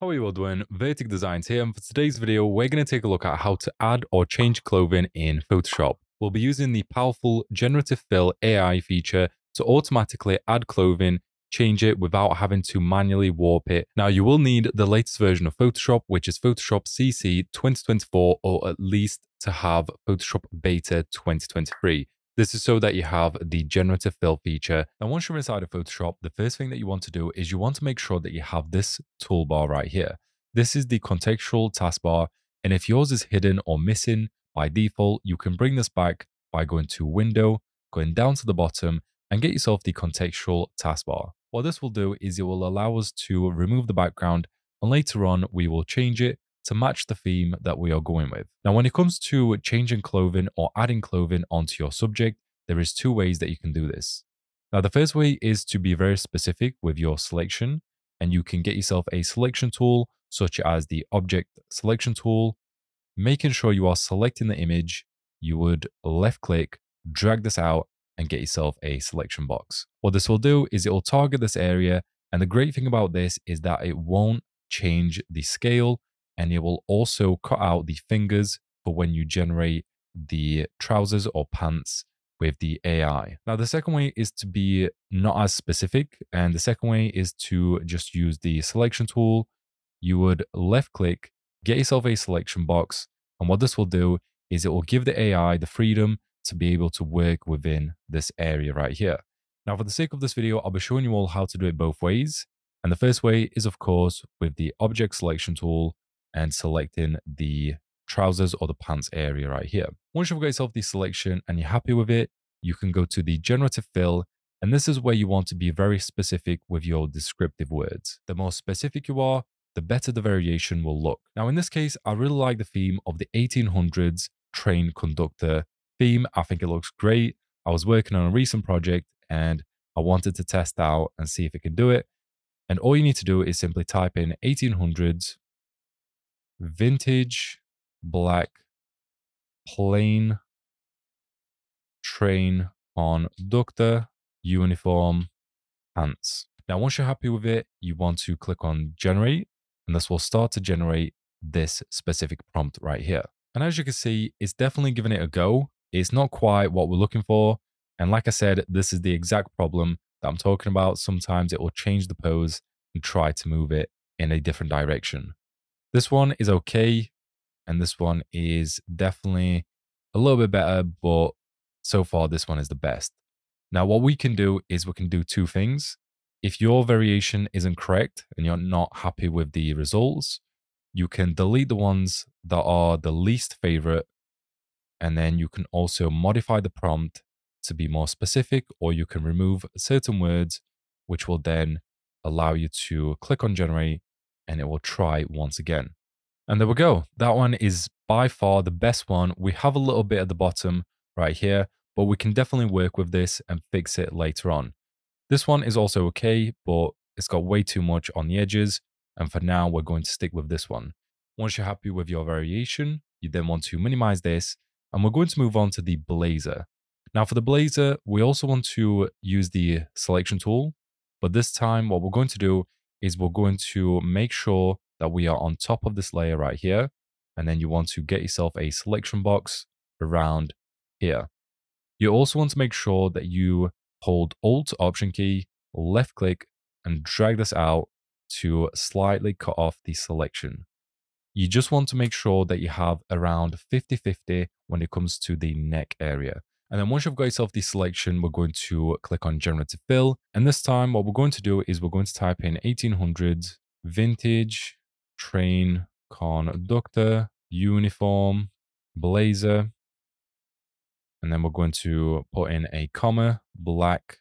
How are you all doing? Vertic Designs here, and for today's video, we're going to take a look at how to add or change clothing in Photoshop. We'll be using the powerful Generative Fill AI feature to automatically add clothing, change it without having to manually warp it. Now, you will need the latest version of Photoshop, which is Photoshop CC 2024, or at least to have Photoshop Beta 2023. This is so that you have the generative fill feature. Now, once you're inside of Photoshop, the first thing that you want to do is you want to make sure that you have this toolbar right here. This is the contextual taskbar. And if yours is hidden or missing by default, you can bring this back by going to Window, going down to the bottom, and get yourself the contextual taskbar. What this will do is it will allow us to remove the background, and later on, we will change it to match the theme that we are going with. Now, when it comes to changing clothing or adding clothing onto your subject, there is two ways that you can do this. Now, the first way is to be very specific with your selection, and you can get yourself a selection tool such as the object selection tool, making sure you are selecting the image, you would left click, drag this out, and get yourself a selection box. What this will do is it will target this area. And the great thing about this is that it won't change the scale and it will also cut out the fingers for when you generate the trousers or pants with the AI. Now, the second way is to be not as specific, and the second way is to just use the selection tool. You would left click, get yourself a selection box, and what this will do is it will give the AI the freedom to be able to work within this area right here. Now, for the sake of this video, I'll be showing you all how to do it both ways. And the first way is, of course, with the object selection tool and selecting the trousers or the pants area right here. Once you've got yourself the selection and you're happy with it, you can go to the generative fill. And this is where you want to be very specific with your descriptive words. The more specific you are, the better the variation will look. Now, in this case, I really like the theme of the 1800s train conductor theme. I think it looks great. I was working on a recent project and I wanted to test out and see if it can do it. And all you need to do is simply type in 1800s vintage black plain train on doctor uniform pants. Now, once you're happy with it, you want to click on generate, and this will start to generate this specific prompt right here. And as you can see, it's definitely giving it a go. It's not quite what we're looking for. And like I said, this is the exact problem that I'm talking about. Sometimes it will change the pose and try to move it in a different direction. This one is okay, and this one is definitely a little bit better, but so far this one is the best. Now, what we can do is we can do two things. If your variation isn't correct and you're not happy with the results, you can delete the ones that are the least favorite, and then you can also modify the prompt to be more specific, or you can remove certain words, which will then allow you to click on generate and it will try once again. And there we go. That one is by far the best one. We have a little bit at the bottom right here, but we can definitely work with this and fix it later on. This one is also okay, but it's got way too much on the edges. And for now, we're going to stick with this one. Once you're happy with your variation, you then want to minimize this. And we're going to move on to the blazer. Now for the blazer, we also want to use the selection tool. But this time, what we're going to do is we're going to make sure that we are on top of this layer right here. And then you want to get yourself a selection box around here. You also want to make sure that you hold Alt Option key, left click, and drag this out to slightly cut off the selection. You just want to make sure that you have around 50-50 when it comes to the neck area. And then once you've got yourself the selection, we're going to click on generative fill. And this time what we're going to do is we're going to type in 1800 vintage train conductor uniform blazer. And then we're going to put in a comma black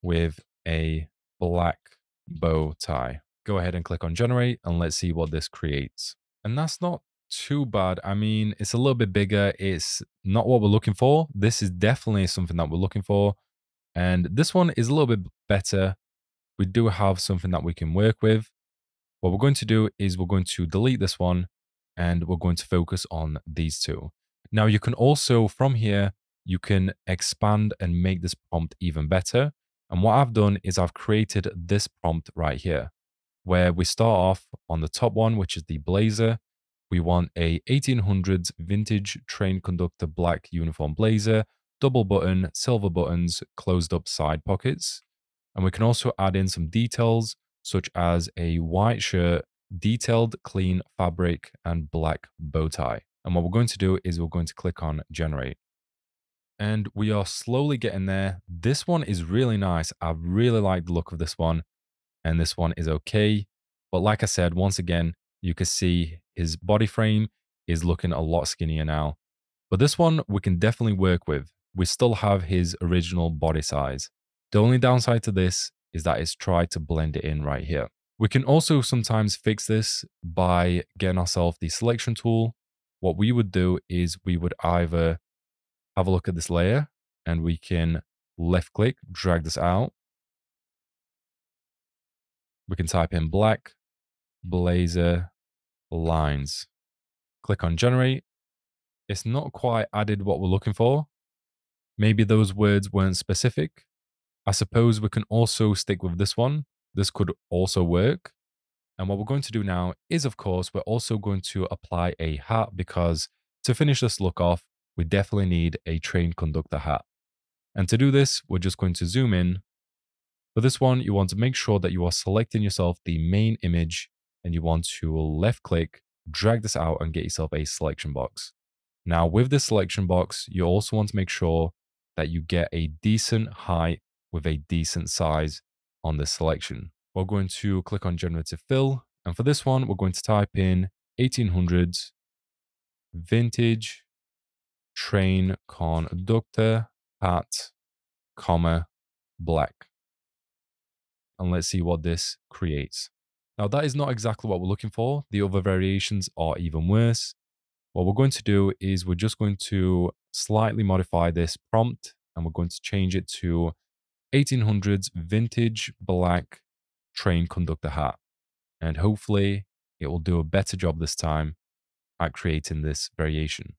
with a black bow tie. Go ahead and click on generate and let's see what this creates. And that's not too bad. I mean, it's a little bit bigger. It's not what we're looking for. This is definitely something that we're looking for. And this one is a little bit better. We do have something that we can work with. What we're going to do is we're going to delete this one and we're going to focus on these two. Now you can also, from here, you can expand and make this prompt even better. And what I've done is I've created this prompt right here. where we start off on the top one, which is the blazer. We want a 1800s vintage train conductor black uniform blazer, double button, silver buttons, closed up side pockets. And we can also add in some details such as a white shirt, detailed clean fabric, and black bow tie. And what we're going to do is we're going to click on generate. And we are slowly getting there. This one is really nice. I really like the look of this one. And this one is okay. But like I said, once again, you can see his body frame is looking a lot skinnier now. But this one we can definitely work with. We still have his original body size. The only downside to this is that it's tried to blend it in right here. We can also sometimes fix this by getting ourselves the selection tool. What we would do is we would either have a look at this layer and we can left click, drag this out. We can type in black, blazer, lines. Click on generate. It's not quite added what we're looking for. Maybe those words weren't specific. I suppose we can also stick with this one. This could also work. And what we're going to do now is, of course, we're also going to apply a hat because to finish this look off, we definitely need a train conductor hat. And to do this, we're just going to zoom in. For this one, you want to make sure that you are selecting yourself the main image and you want to left click, drag this out and get yourself a selection box. Now with this selection box, you also want to make sure that you get a decent height with a decent size on this selection. We're going to click on generative fill. And for this one, we're going to type in 1800s vintage train conductor hat, comma, black. And let's see what this creates. Now that is not exactly what we're looking for. The other variations are even worse. What we're going to do is we're just going to slightly modify this prompt and we're going to change it to 1800s vintage black train conductor hat. And hopefully it will do a better job this time at creating this variation.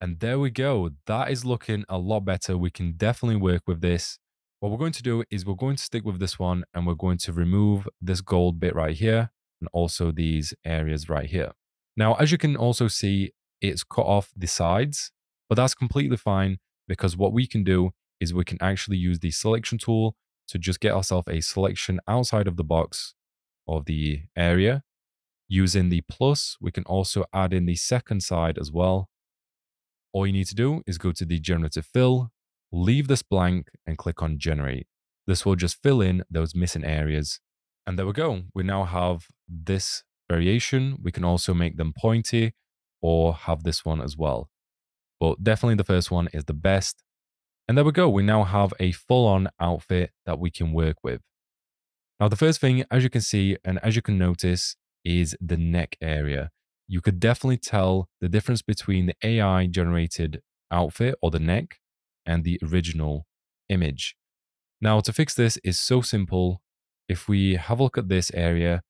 And there we go. That is looking a lot better. We can definitely work with this. What we're going to do is we're going to stick with this one and we're going to remove this gold bit right here and also these areas right here. Now, as you can also see, it's cut off the sides, but that's completely fine because what we can do is we can actually use the selection tool to just get ourselves a selection outside of the box of the area. Using the plus, we can also add in the second side as well. All you need to do is go to the generative fill, leave this blank and click on generate. This will just fill in those missing areas. And there we go. We now have this variation. We can also make them pointy or have this one as well. But definitely the first one is the best. And there we go. We now have a full on outfit that we can work with. Now, the first thing, as you can see, and as you can notice, is the neck area. You could definitely tell the difference between the AI generated outfit or the neck and the original image. Now, to fix this is so simple. If we have a look at this area,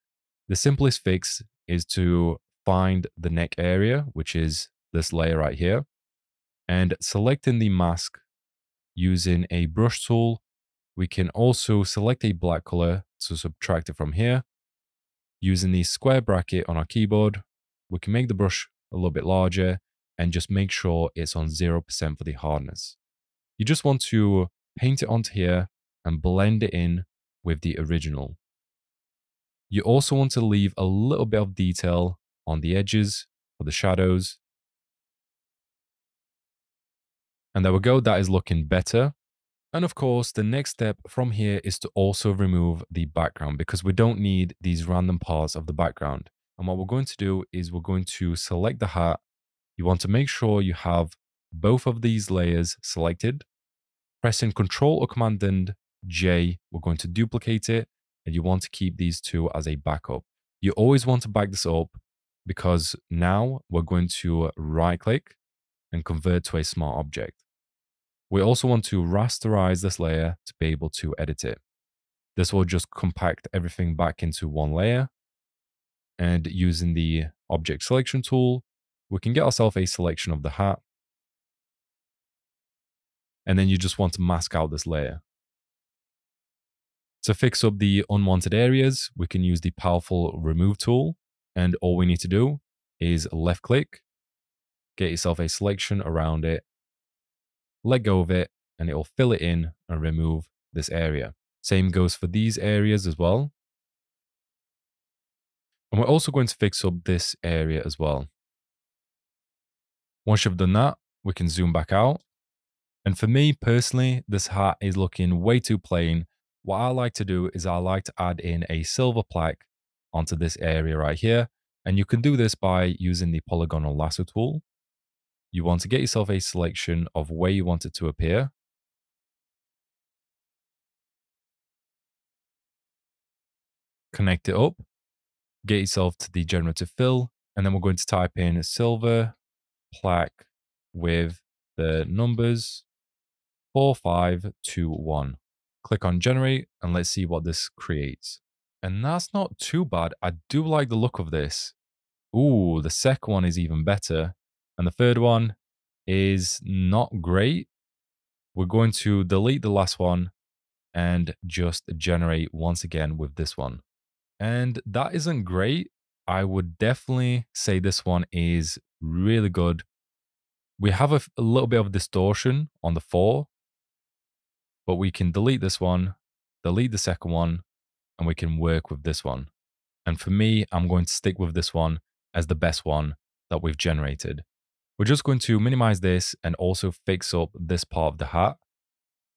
the simplest fix is to find the neck area, which is this layer right here, and selecting the mask using a brush tool. We can also select a black color to subtract it from here. Using the square bracket on our keyboard, we can make the brush a little bit larger and just make sure it's on 0% for the hardness. You just want to paint it onto here and blend it in with the original. You also want to leave a little bit of detail on the edges for the shadows And there we go, that is looking better. And of course, the next step from here is to also remove the background because we don't need these random parts of the background. And what we're going to do is we're going to select the hat. You want to make sure you have both of these layers selected. Pressing Control or Command and J, we're going to duplicate it. And you want to keep these two as a backup. You always want to back this up because now we're going to right click and convert to a smart object. We also want to rasterize this layer to be able to edit it. This will just compact everything back into one layer. And using the object selection tool, we can get ourselves a selection of the hat. And then you just want to mask out this layer. To fix up the unwanted areas, we can use the powerful remove tool. And all we need to do is left click, get yourself a selection around it, let go of it, and it will fill it in and remove this area. Same goes for these areas as well. And we're also going to fix up this area as well. Once you've done that, we can zoom back out. And for me personally, this hat is looking way too plain. What I like to do is I like to add in a silver plaque onto this area right here. And you can do this by using the polygonal lasso tool. You want to get yourself a selection of where you want it to appear. Connect it up, get yourself to the generative fill, and then we're going to type in silver plaque with the numbers 4521. Click on generate and let's see what this creates. And that's not too bad. I do like the look of this. Ooh, the second one is even better. And the third one is not great. We're going to delete the last one and just generate once again with this one. And that isn't great. I would definitely say this one is really good. We have a, a little bit of distortion on the four, but we can delete this one, delete the second one, and we can work with this one. And for me, I'm going to stick with this one as the best one that we've generated. We're just going to minimize this and also fix up this part of the hat.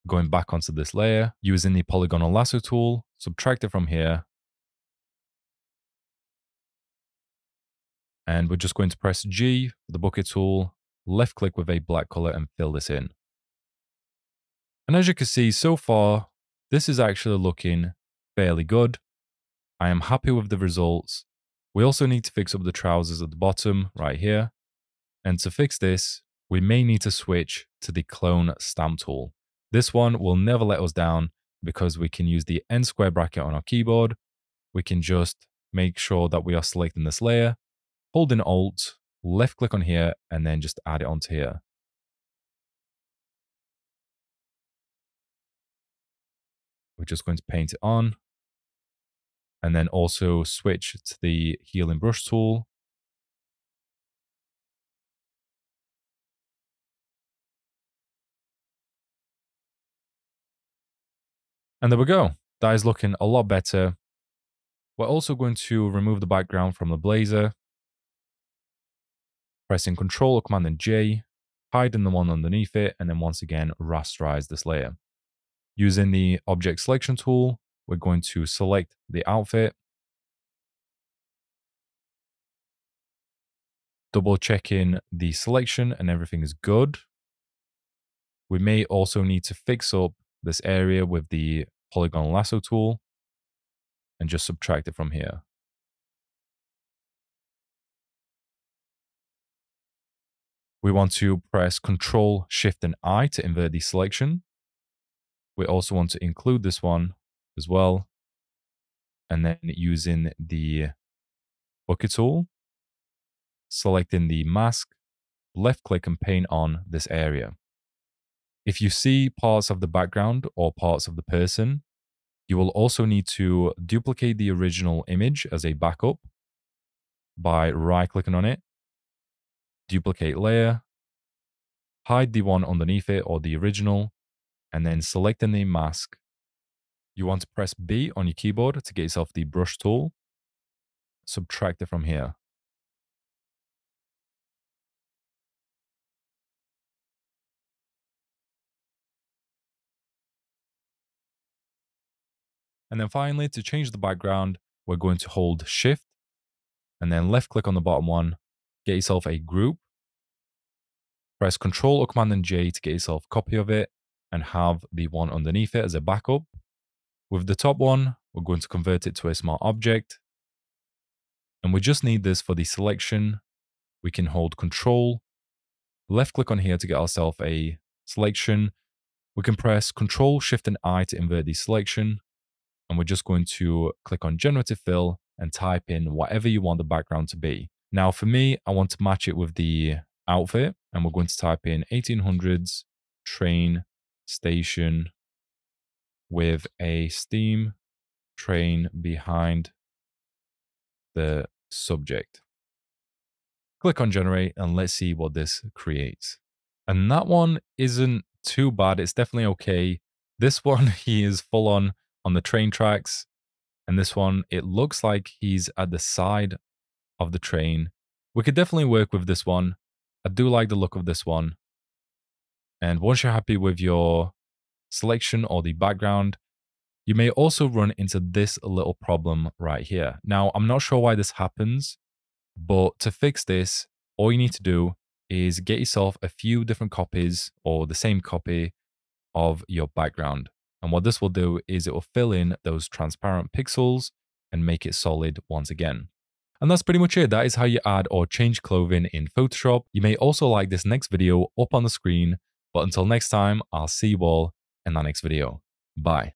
Going back onto this layer, using the polygonal lasso tool, subtract it from here. And we're just going to press G the bucket tool, left click with a black color and fill this in. And as you can see so far, this is actually looking fairly good. I am happy with the results. We also need to fix up the trousers at the bottom right here. And to fix this, we may need to switch to the clone stamp tool. This one will never let us down because we can use the n square bracket on our keyboard. We can just make sure that we are selecting this layer, holding Alt, left click on here, and then just add it onto here. We're just going to paint it on and then also switch to the healing brush tool. And there we go. That is looking a lot better. We're also going to remove the background from the blazer. Pressing Control or Command and J, hiding the one underneath it, and then once again rasterize this layer. Using the Object Selection tool, we're going to select the outfit. Double checking the selection and everything is good. We may also need to fix up this area with the polygon lasso tool and just subtract it from here. We want to press Control, Shift, and I to invert the selection. We also want to include this one as well. And then using the bucket tool, selecting the mask, left click and paint on this area. If you see parts of the background or parts of the person, you will also need to duplicate the original image as a backup by right clicking on it, duplicate layer, hide the one underneath it or the original, and then select the name mask you want to press B on your keyboard to get yourself the brush tool. Subtract it from here. And then finally, to change the background, we're going to hold Shift and then left click on the bottom one, get yourself a group. Press Control or Command and J to get yourself a copy of it and have the one underneath it as a backup. With the top one, we're going to convert it to a smart object. And we just need this for the selection. We can hold control, left click on here to get ourselves a selection. We can press control, shift and I to invert the selection. And we're just going to click on generative fill and type in whatever you want the background to be. Now for me, I want to match it with the outfit and we're going to type in 1800s train station with a steam train behind the subject. Click on generate and let's see what this creates. And that one isn't too bad. It's definitely okay. This one, he is full on on the train tracks. And this one, it looks like he's at the side of the train. We could definitely work with this one. I do like the look of this one. And once you're happy with your selection or the background, you may also run into this little problem right here. Now, I'm not sure why this happens, but to fix this, all you need to do is get yourself a few different copies or the same copy of your background. And what this will do is it will fill in those transparent pixels and make it solid once again. And that's pretty much it. That is how you add or change clothing in Photoshop. You may also like this next video up on the screen. But until next time, I'll see you all in the next video. Bye.